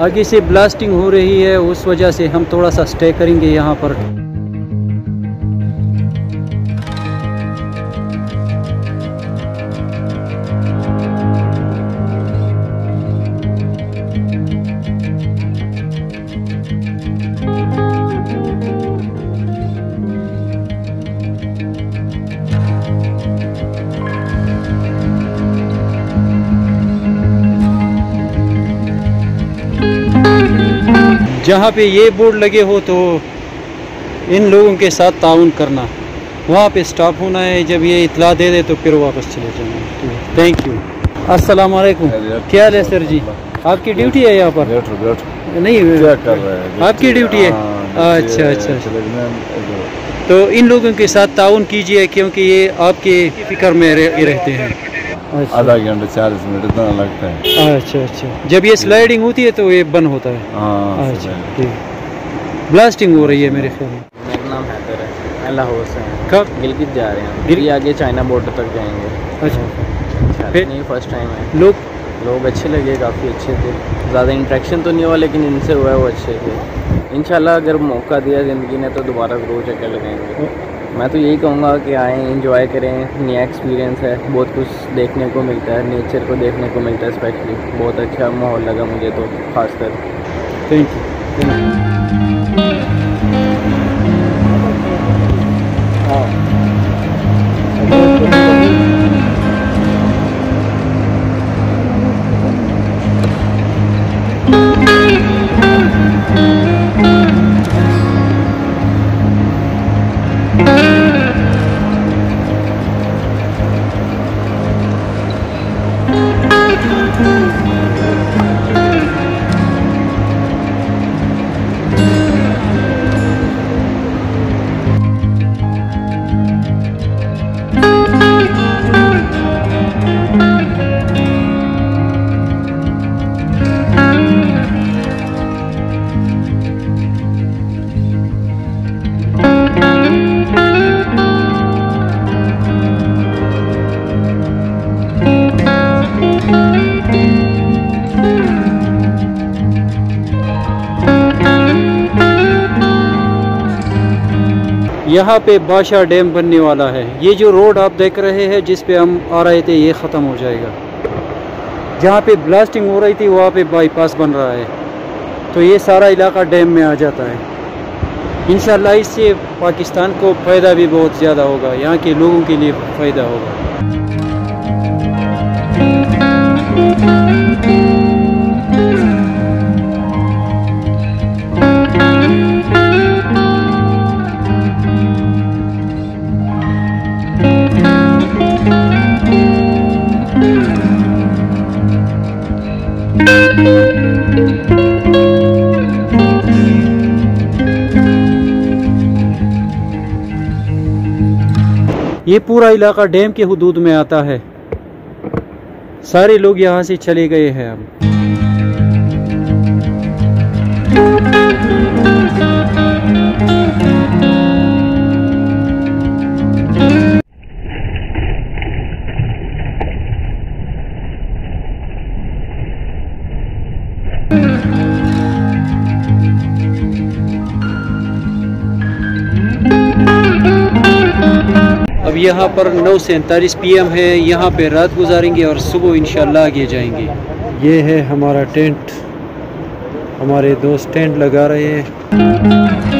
आगे से ब्लास्टिंग हो रही है, उस वजह से हम थोड़ा सा स्टे करेंगे यहाँ पर। जहाँ पे ये बोर्ड लगे हो तो इन लोगों के साथ ताउन करना। वहाँ पे स्टॉप होना है जब ये इतला दे दे तो फिर वापस चले जाना। थैंक यू अस्सलाम वालेकुम क्या हाल है सर जी? आपकी ड्यूटी है यहाँ पर? बैठो बैठो। नहीं क्या कर रहे हैं? आपकी ड्यूटी है। अच्छा अच्छा अच्छा। तो इन लोगों के साथ ताउन कीजिए क्योंकि ये आपके फ़िक्र में रहते हैं। आधा घंटा चालीस मिनट इतना लगता है। अच्छा अच्छा। जब ये स्लाइडिंग होती है तो ये बंद होता है? हाँ अच्छा ठीक। ब्लास्टिंग हो रही है मेरे ख्याल में। मेरा नाम हैदर है। मैं लाहौर से कब? गिलगित जा रहे हैं। फिर आगे चाइना बॉर्डर तक जाएँगे। अच्छा। फिर? नहीं फ़र्स्ट टाइम है। लोग? लोग अच्छे लगे काफ़ी अच्छे थे। ज़्यादा इंट्रैक्शन तो नहीं हुआ लेकिन इनसे हुआ है वो अच्छे थे। इंशाल्लाह अगर मौका दिया ज़िंदगी ने तो दोबारा ज़रूर चक्कर लगाएँगे। मैं तो यही कहूँगा कि आएँ इंजॉय करें नया एक्सपीरियंस है, बहुत कुछ देखने को मिलता है नेचर को देखने को मिलता है स्पेशली बहुत अच्छा माहौल लगा मुझे तो खासकर। थैंक यू यहाँ पे बादशाह डैम बनने वाला है। ये जो रोड आप देख रहे हैं, जिस पे हम आ रहे थे, ये ख़त्म हो जाएगा। जहाँ पे ब्लास्टिंग हो रही थी, वहाँ पे बाईपास बन रहा है। तो ये सारा इलाका डैम में आ जाता है। इन इससे पाकिस्तान को फ़ायदा भी बहुत ज़्यादा होगा। यहाँ के लोगों के लिए फ़ायदा होगा। ये पूरा इलाका डैम के हदूद में आता है। सारे लोग यहाँ से चले गए हैं अब। अब यहाँ पर नौ सैंतालीस पी एम है, यहाँ पे रात गुजारेंगे और सुबह इंशाल्लाह आगे जाएँगे। ये है हमारा टेंट, हमारे दोस्त टेंट लगा रहे हैं।